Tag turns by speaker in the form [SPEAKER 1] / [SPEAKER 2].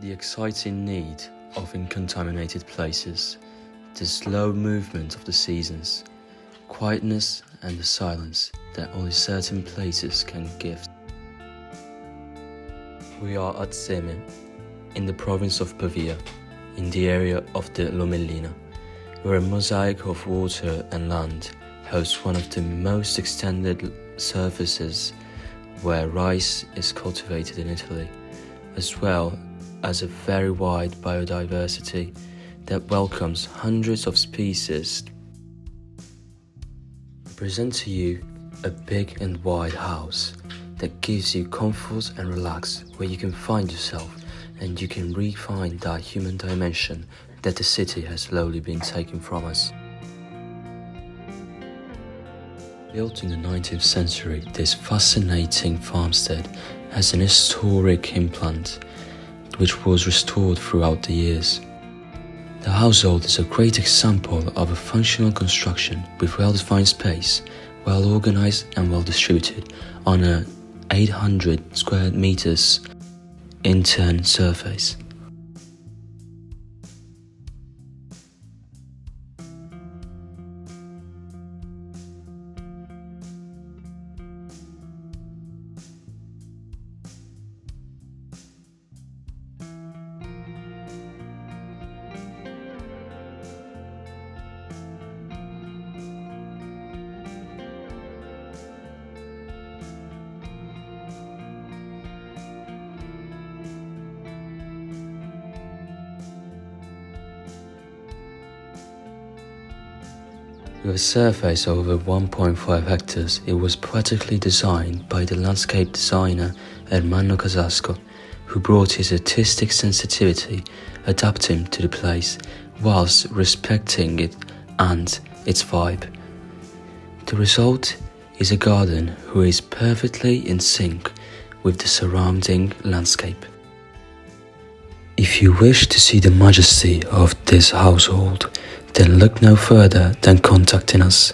[SPEAKER 1] The exciting need of uncontaminated places, the slow movement of the seasons, quietness and the silence that only certain places can give. We are at Zeme, in the province of Pavia, in the area of the Lomellina, where a mosaic of water and land hosts one of the most extended surfaces where rice is cultivated in Italy, as well as a very wide biodiversity that welcomes hundreds of species. I present to you a big and wide house that gives you comfort and relax where you can find yourself and you can refine that human dimension that the city has slowly been taken from us. Built in the 19th century, this fascinating farmstead has an historic implant which was restored throughout the years. The household is a great example of a functional construction with well-defined space, well organized and well distributed on a 800 square meters intern surface. With a surface of over 1.5 hectares, it was poetically designed by the landscape designer Ermanno Casasco, who brought his artistic sensitivity, adapting to the place whilst respecting it and its vibe. The result is a garden who is perfectly in sync with the surrounding landscape. If you wish to see the majesty of this household, then look no further than contacting us.